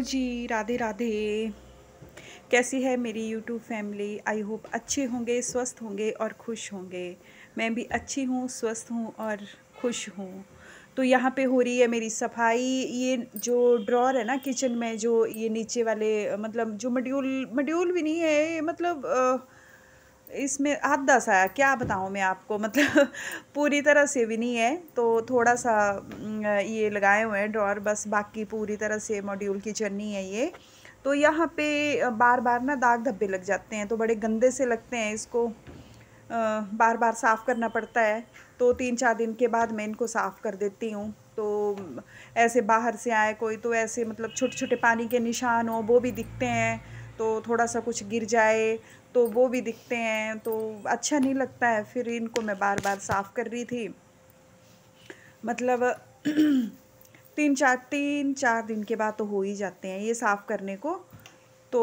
जी राधे राधे। कैसी है मेरी यूट्यूब फैमिली आई होप अच्छे होंगे स्वस्थ होंगे और खुश होंगे। मैं भी अच्छी हूँ स्वस्थ हूँ और खुश हूँ। तो यहाँ पे हो रही है मेरी सफ़ाई। ये जो ड्रॉर है ना किचन में जो ये नीचे वाले मतलब जो मड्यूल मड्यूल भी नहीं है मतलब आ, इसमें आधा सा क्या बताऊँ मैं आपको? मतलब पूरी तरह से भी नहीं है। तो थोड़ा सा ये लगाए हुए हैं ड्रॉर बस बाकी पूरी तरह से मॉड्यूल किचन नहीं है ये। तो यहाँ पे बार बार ना दाग धब्बे लग जाते हैं तो बड़े गंदे से लगते हैं इसको। बार बार साफ़ करना पड़ता है। तो तीन चार दिन के बाद मैं इनको साफ़ कर देती हूँ। तो ऐसे बाहर से आए कोई तो ऐसे मतलब छोटे छोटे पानी के निशान हो, वो भी दिखते हैं। तो थोड़ा सा कुछ गिर जाए तो वो भी दिखते हैं तो अच्छा नहीं लगता है। फिर इनको मैं बार बार साफ़ कर रही थी। मतलब तीन चार तीन चार दिन के बाद तो हो ही जाते हैं ये साफ़ करने को। तो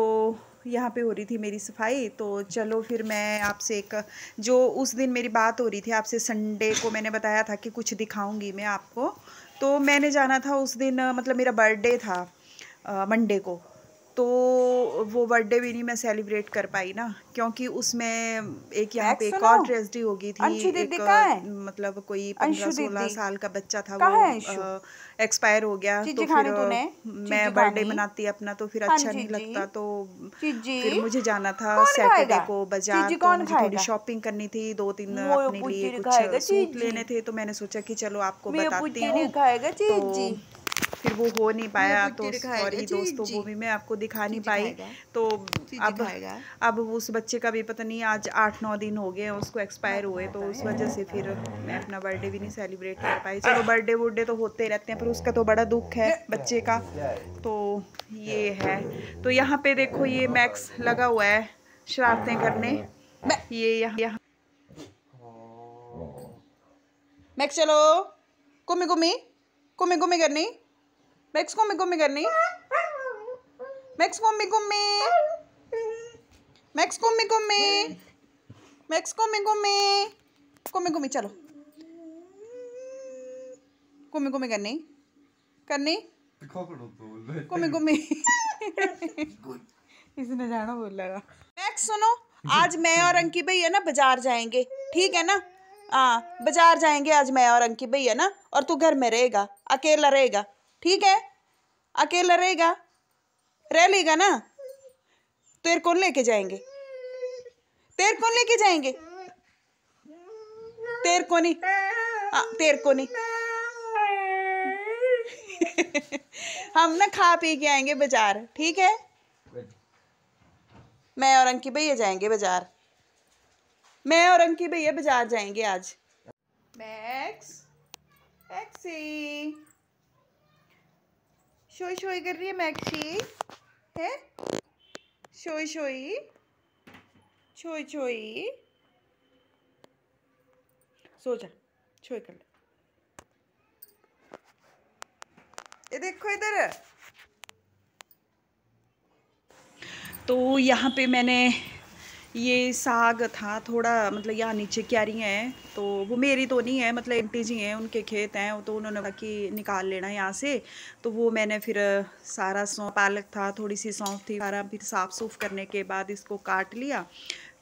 यहाँ पे हो रही थी मेरी सफ़ाई तो चलो फिर मैं आपसे एक, जो उस दिन मेरी बात हो रही थी आपसे संडे को मैंने बताया था कि कुछ दिखाऊँगी मैं आपको। तो मैंने जाना था उस दिन मतलब मेरा बर्थडे था मंडे को। तो वो बर्थडे भी नहीं मैं सेलिब्रेट कर पाई ना क्योंकि उसमें एक यहाँ पे एक और ट्रेजडी हो गई थी एक मतलब कोई पंद्रह सोलह साल का बच्चा था वो एक्सपायर हो गया तो फिर मैं बर्थडे मनाती अपना तो फिर हाँ अच्छा नहीं लगता तो फिर मुझे जाना था सैटरडे को बाज़ार तो मुझे थोड़ी शॉपिंग करनी थी दो तीन अपने लिए कुछ सूट लेने थे तो मैंने सोचा कि चलो आपको बताती हूँ फिर वो हो नहीं पाया तो सॉरी दोस्तों वो भी मैं आपको दिखा नहीं पाई। तो अब अब उस बच्चे का भी पता नहीं आज आठ नौ दिन हो गए उसको एक्सपायर हुए तो उस वजह से फिर मैं अपना बर्थडे भी नहीं सेलिब्रेट कर पाई। चलो बर्थडे वुडे तो होते रहते हैं पर उसका तो बड़ा दुख है बच्चे का। तो ये है। तो यहाँ पे देखो ये मैक्स लगा हुआ है शरारतें करने। ये यहाँ यहाँ। मैक्स चलो। गुम्मी गुम्मी गुम्मी गुम्मी करनी। मैक्स गुम्मी गुम्मी करनी मैक्स गुम्मी गुम्मी मैक्स गुम्मी गुम्मी मैक्स गुम्मी गुम्मी गुम्मी गुम्मी चलो गुम्मी गुम्मी करनी करनी गुम्मी गुम्मी इसने जाना बोल रहा मैक्स सुनो, आज मैं और अंकी भैया ना बाज़ार जाएँगे, ठीक है ना? हाँ बाज़ार जाएँगे आज मैं और अंकी भैया ना, और तू घर में रहेगा, अकेला रहेगा। ठीक है? अकेला रहेगा? रह लेगा ना? तेरे कौन लेके जाएँगे? तेर कौन लेके जाएँगे? तेर को नहीं तेर को नहीं हम ना खा पी के आएँगे बाज़ार, ठीक है? मैं और अंकी भैया जाएँगे बाज़ार। मैं और अंकी भैया बाज़ार जाएँगे आज। मैक्स एक्सी शोई शोई कर रही है मैक्सी, है? शोई शोई छोई छोई सो जा छोई कर ले। ये देखो इधर। तो यहाँ पे मैंने ये साग था, थोड़ा मतलब यहाँ नीचे क्यारियाँ हैं तो वो मेरी तो नहीं है मतलब एंटी जी हैं, उनके खेत हैं तो उन्होंने कहा कि निकाल लेना यहाँ से। तो वो मैंने फिर सारा सौंफ, पालक था थोड़ी सी सौंफ थी, सारा फिर साफ़ सूफ करने के बाद इसको काट लिया।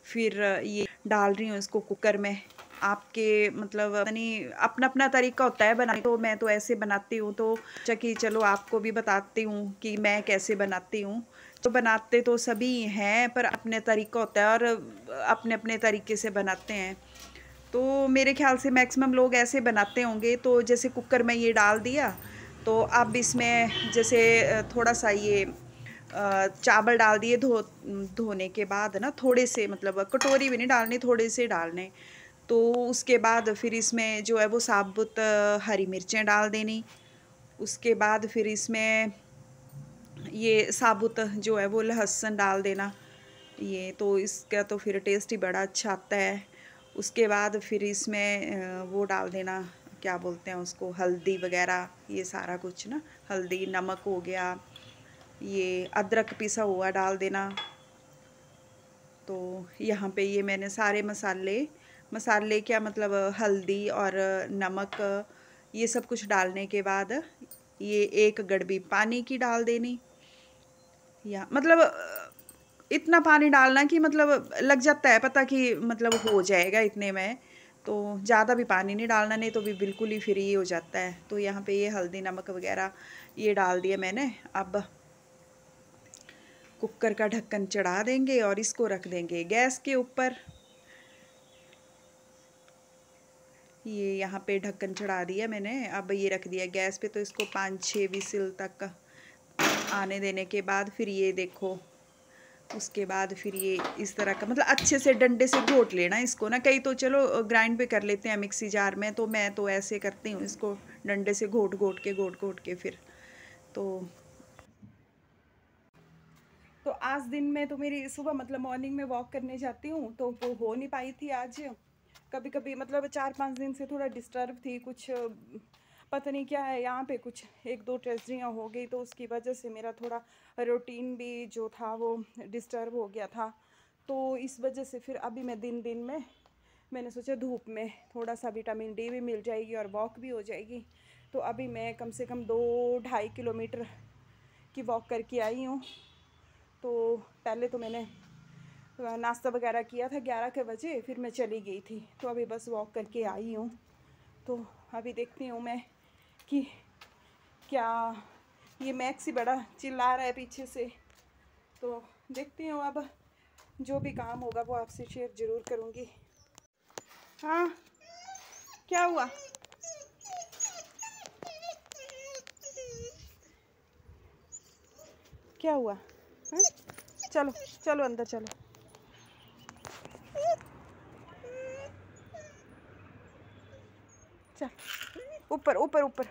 फिर ये डाल रही हूँ इसको कुकर में। आपके मतलब यानी अपना अपना तरीका होता है बनाने तो मैं तो ऐसे बनाती हूँ तो चकी चलो आपको भी बताती हूँ कि मैं कैसे बनाती हूँ। तो बनाते तो सभी हैं, पर अपने तरीका होता है और अपने अपने तरीके से बनाते हैं। तो मेरे ख्याल से मैक्सिमम लोग ऐसे बनाते होंगे तो जैसे कुकर में ये डाल दिया तो अब इसमें जैसे थोड़ा सा ये चावल डाल दिए धो, धोने के बाद ना, थोड़े से मतलब कटोरी भी नहीं डालनी, थोड़े से डालने। तो उसके बाद फिर इसमें जो है वो साबुत हरी मिर्चें डाल देनी। उसके बाद फिर इसमें ये साबुत जो है वो लहसुन डाल देना। ये तो इसका तो फिर टेस्ट ही बड़ा अच्छा आता है। उसके बाद फिर इसमें वो डाल देना, क्या बोलते हैं उसको, हल्दी वगैरह, ये सारा कुछ ना। हल्दी, नमक हो गया, ये अदरक पिसा हुआ डाल देना। तो यहाँ पे ये मैंने सारे मसाले मसाले क्या मतलब हल्दी और, नमक, ये सब कुछ डालने के बाद ये एक गड़बी पानी की डाल देनी। या मतलब इतना पानी डालना कि मतलब लग जाता है, पता कि मतलब हो जाएगा इतने में। तो ज़्यादा भी पानी नहीं डालना, नहीं तो भी बिल्कुल ही फ्री हो जाता है। तो यहाँ पे ये हल्दी, नमक वगैरह ये डाल दिया मैंने। अब कुकर का ढक्कन चढ़ा देंगे और इसको रख देंगे गैस के ऊपर। ये यहाँ पे ढक्कन चढ़ा दिया मैंने, अब ये रख दिया गैस पे तो इसको पाँच छः विसिल तक आने देने के बाद फिर ये देखो, उसके बाद फिर ये इस तरह का मतलब अच्छे से डंडे से घोट लेना इसको ना, कई तो चलो ग्राइंड पे कर लेते हैं मिक्सी जार में तो मैं तो ऐसे करती हूँ इसको डंडे से घोट घोट के, घोट घोट के फिर तो तो आज दिन में तो मेरी सुबह मतलब मॉर्निंग में वॉक करने जाती हूँ तो वो हो नहीं पाई थी आज। कभी कभी मतलब चार पाँच दिन से थोड़ा डिस्टर्ब थी, कुछ, पता नहीं क्या है, यहाँ पे कुछ एक दो ट्रेजरियाँ हो गई तो उसकी वजह से मेरा थोड़ा रूटीन भी जो था वो डिस्टर्ब हो गया था। तो इस वजह से फिर अभी मैं दिन दिन में, मैंने सोचा धूप में थोड़ा सा विटामिन डी भी मिल जाएगी और वॉक भी हो जाएगी। तो अभी मैं कम से कम दो ढाई किलोमीटर की वॉक करके आई हूँ। तो पहले तो मैंने नाश्ता वगैरह किया था ग्यारह के बजे, फिर मैं चली गई थी। तो अभी बस वॉक करके आई हूँ। तो अभी देखती हूँ मैं कि क्या ये मैक्स ही बड़ा चिल्ला रहा है पीछे से। तो देखती हूँ अब जो भी काम होगा वो आपसे शेयर ज़रूर करूँगी। हाँ क्या हुआ? क्या हुआ? हा? चलो चलो अंदर चल। ऊपर ऊपर ऊपर।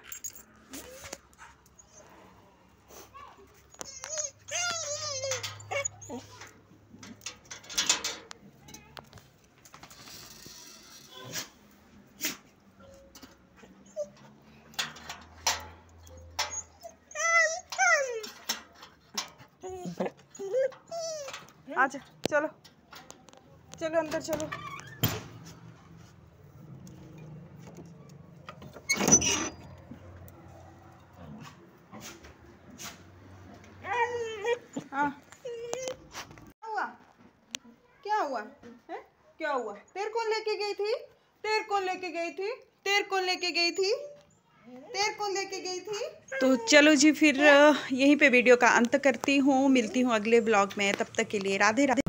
आजा चलो। चलो अंदर चलो हाँ क्या हुआ क्या हुआ है क्या हुआ तेर कौन लेके गई थी? तेर कौन लेके गई थी? तेर कौन लेके गई थी? तेर कौन लेके गई थी? तो चलो जी, फिर, यहीं पे वीडियो का अंत करती हूँ। मिलती हूँ अगले ब्लॉग में। तब तक के लिए राधे राधे।